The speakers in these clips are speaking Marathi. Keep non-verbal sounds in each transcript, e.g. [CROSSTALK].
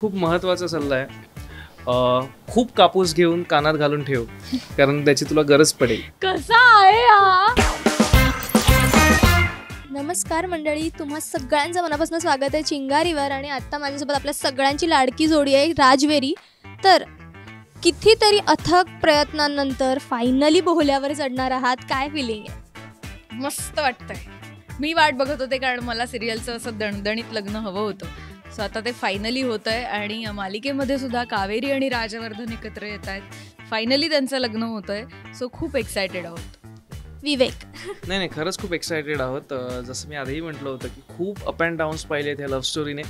खूप महत्त्वाचा सल्ला आहे. अं, खूप कापूस घेऊन कानात घालून ठेव कारण त्याची तुला गरज पडेल. कसा आहे हा? नमस्कार मंडळी तुम्हा सगळ्यांचं मनापासून स्वागत आहे चिंगारीवर आणि आत्ता माझ्यासोबत आपल्या सगळ्यांची लाडकी जोडी आहे राजवेरी. तर कितीतरी अथक प्रयत्नांनंतर फायनली बोहल्यावर चढणार आहात. काय फिलिंग आहे? मस्त वाटतंय. मी वाट बघत होते कारण मला सिरियलचं असं दणदणीत लग्न हवं होतं. सो आता ते फायनली होत आहे आणि मालिकेमध्ये सुद्धा कावेरी आणि राजवर्धन एकत्र येत आहेत. फायनली त्यांचं लग्न होतं आहे. सो खूप एक्सायटेड आहोत. विवेक. नाही नाही खरंच खूप एक्सायटेड आहोत. जसं मी आधीही म्हटलं होतं की खूप अप अँड डाऊन्स पाहिलेत ह्या लव्ह स्टोरीने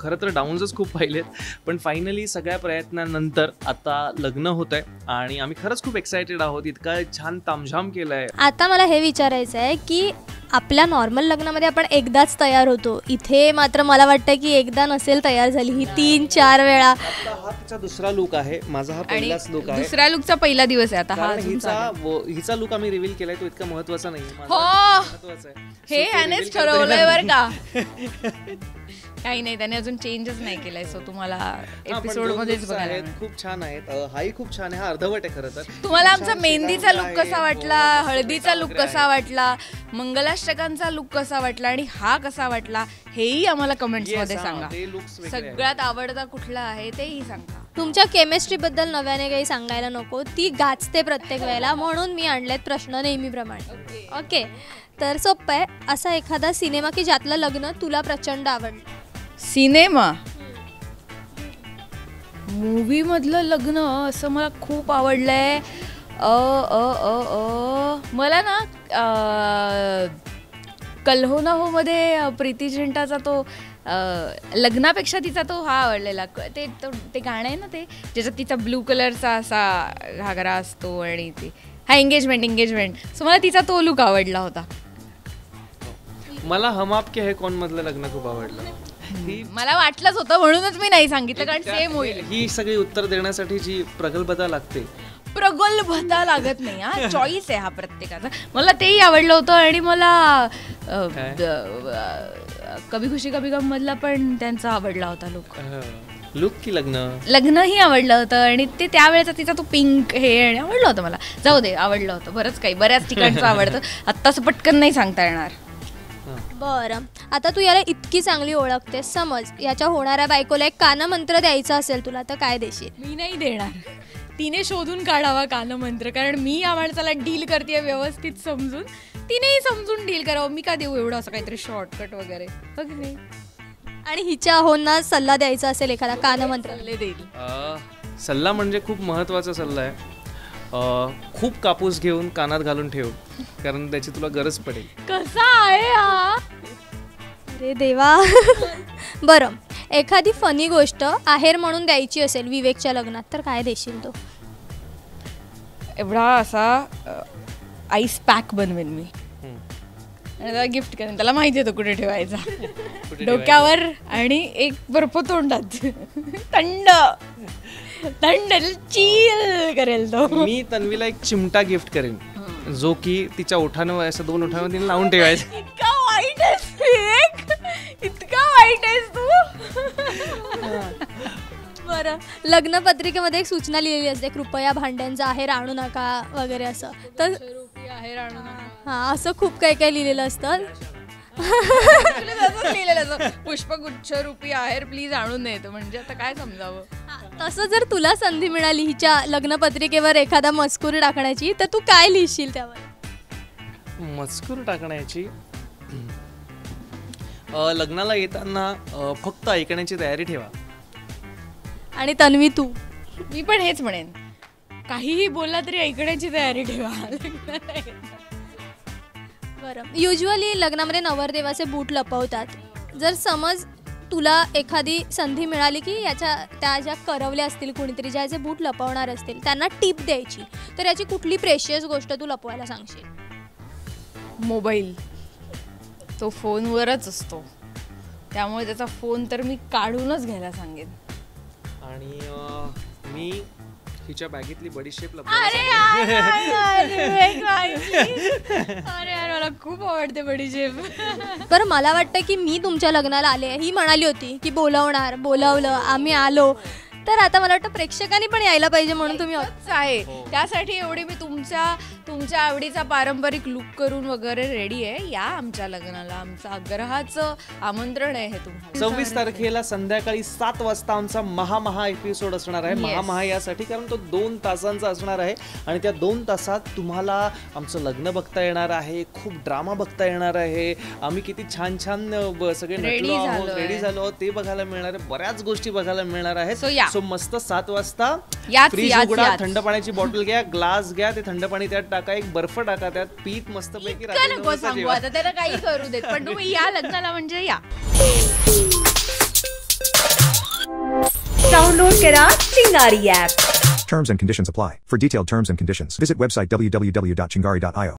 खरं तर डाऊन्सच खूप पाहिलेत. पण फायनली सगळ्या प्रयत्नानंतर आता लग्न होत आहे आणि आम्ही खरंच खूप एक्सायटेड आहोत. इतका छान तामझाम केला आहे आता मला हे विचारायचं आहे की आपल्या नॉर्मल लग्नामध्ये आपण एकदाच तयार होतो. इथे मात्र मला वाटतं की एकदा नसेल तयार झाली ही तीन चार वेळा. आता हा तिचा दुसरा लुक आहे. माझा हा पहिलाच लुक आहे. दुसऱ्या लुकचा पहिला दिवस आहे आता हा कारण अजून हिचा चालू वो- हिचा लुक आम्ही रिव्हील केलाय तो इतका महत्त्वाचा नाही हो. हे ठरवलंय बरं का. [LAUGHS] काही नाही त्याने अजून चेंजच नाही केलाय. सो तुम्हाला एपिसोड मध्येच बघायला. खूप छान आहेत. हाही खूप छान आहे. हा अर्धवट आहे खरं तर. तुम्हाला आमचा मेहंदीचा लुक कसा वाटला? हो, हळदीचा लुक कसा. वाटला? मंगलाष्टकांचा लुक कसा वाटला आणि हा कसा वाटला हेही आम्हाला कमेंट्समध्ये सांगा. सगळ्यात आवडता कुठला आहे तेही सांगा. तुमच्या केमिस्ट्रीबद्दल नव्याने काही सांगायला नको. ती गाजते प्रत्येक वेळेला म्हणून मी आणलेत प्रश्न नेहमीप्रमाणे. ओके. तर सोपं आहे असा एखादा सिनेमा की ज्यातलं लग्न तुला प्रचंड आवडलं? सिनेमा. मूवीमधलं लग्न असं मला खूप आवडलंय. अ अ अ अ. मला ना कल्होना हो मध्ये प्रीती झिंटाचा तो लग्नापेक्षा तिचा तो हा आवडलेला. क- ते तो- ते गाणं आहे ना ते ज्याच्यात तिचा ब्लू कलरचा असा घागरा असतो आणि ते हा एंगेजमेंट एंगेजमेंट सो मला तिचा तो लुक आवडला होता. मला हम आपके है कौन मधलं लग्न खूप आवडलं? ही मला वाटलंच होतं म्हणूनच मी नाही सांगितलं कारण सेम होईल. ही सगळी उत्तर देण्यासाठी जी प्रगल्भता लागते. प्रगल्भता लागत नाही हा. चॉईस आहे हा प्रत्येकाचा. मला तेही आवडलं होतं आणि मला कभी खुशी कभी गम मधला पण त्यांचा आवडला होता लुक लुक की लग्न? लग्नही आवडलं होतं आणि ते त्यावेळेचा तिचा तो पिंक हे आणि आवडलं होतं मला. जाऊ दे आवडलं होतं बरंच काही बऱ्याच ठिकाणचं [LAUGHS] आवडतं. आत्ताच पटकन नाही सांगता येणार. बरं. आता तू याला इतकी चांगली ओळखते समज. याच्या होणाऱ्या बायकोला एक कानमंत्र द्यायचा असेल तुला तर काय देशील? मी नाही देणार. तिने शोधून काढावा कानमंत्र कारण मी या माणसाला डील करते व्यवस्थित समजून. तिनेही समजून डील करावं. मी का देऊ एवढं असं काहीतरी शॉर्टकट वगैरे? हो की नाही? आणि हिच्या होना सल्ला द्यायचा असेल एखादा कानमंत्र? सल्ले देईल. अं, सल्ला म्हणजे खूप महत्त्वाचा सल्ला आहे. खूप कापूस घेऊन कानात घालून ठेव कारण त्याची तुला गरज पडेल. कसा आहे हा? अरे देवा. बरं एखादी फनी गोष्ट आहेर म्हणून द्यायची असेल विवेकच्या लग्नात तर काय देशील तो? एवढा असा आईस पॅक बनवेन मी. आणि त्याला गिफ्ट करेन. त्याला माहिती आहे तो कुठे ठेवायचा. डोक्यावर आणि एक बर्फ तोंडात. थंड. थंड चील करेल तो. मी तन्वीला एक चिमटा गिफ्ट करेन. जो की तिच्या ओठांवर असं दोन ओठांवर तिने लावून ठेवायचं. इतका वाईट आहेस इतका वाईट आहेस तू. बरं. लग्नपत्रिकेमध्ये एक सूचना लिहिलेली असते कृपया भांड्यांचा आहेर आणू नका वगैरे असं. तर आहे राणू हां असं खूप काही काही लिहिलेलं असतं. लिहिलेलं असं पुष्पगुच्छ रूपी आहेर प्लीज आणून येत म्हणजे आता काय समजावं? तसं जर तुला संधी मिळाली हिच्या लग्नपत्रिकेवर एखादा मजकूर टाकण्याची तर तू काय लिहिशील त्यावर? मजकूर टाकण्याची? अं, लग्नाला येताना फक्त ऐकण्याची तयारी ठेवा. आणि तन्वी तू. मी पण हेच म्हणेन. काहीही बोलला तरी ऐकण्याची तयारी ठेवा. बरं. युजली लग्नामध्ये नवरदेवाचे बूट लपवतात. जर समज तुला एखादी संधी मिळाली की याच्या त्या ज्या करवल्या असतील कुणीतरी ज्या जे बूट लपवणार असतील त्यांना टीप द्यायची. तर याची कुठली प्रेशियस गोष्ट तू लपवायला सांगशील? मोबाईल. तो फोनवरच असतो. त्यामुळे त्याचा फोन तर मी काढूनच घ्यायला सांगेन. आणि मी हिच्या बॅगेतली बडीशेप अरे. यार, [LAUGHS] अरे, यार मला खूप आवडते बडीशेप बरं मला वाटतं की मी तुमच्या लग्नाला आले ही म्हणाली होती की बोलवणार बोलावलं आम्ही आलो. तर आता मला वाटतं प्रेक्षकांनी पण यायला पाहिजे म्हणून तुम्ही खूपच आहे. त्यासाठी एवढी मी तुमच्या तुमच्या आवडीचा पारंपरिक लुक करून वगैरे रेडी आहे. या आमच्या लग्नाला. आमचं आग्रहाचं आमंत्रण आहे हे तुम्हाला. सव्वीस तारखेला संध्याकाळी सात वाजता आमचा महामहा एपिसोड असणार आहे. Yes. महामहा यासाठी कारण तो दोन तासांचा असणार आहे. आणि त्या दोन तासात तुम्हाला आमचं लग्न बघता येणार आहे. खूप ड्रामा बघता येणार आहे. आम्ही किती छान छान अ, ब- सगळे Ready नटलो आहोत झालोय. रेडी झालो आहोत. ते बघायला मिळणार आहे. बऱ्याच गोष्टी बघायला मिळणार या. सो मस्त सात वाजता याच, फ्रीज याच, उघडा याच. थंड पाण्याची बॉटल घ्या ग्लास घ्या ते थंड पाणी त्यात टाका एक बर्फ टाका त्यात पीत मस्त पैकी का नको सांगू आता त्याला काही करू देत पण तुम्ही या लग्नाला म्हणजे या डाउनलोड करा Chingari app Terms and conditions apply. For detailed terms and conditions, visit website www.chingari.io.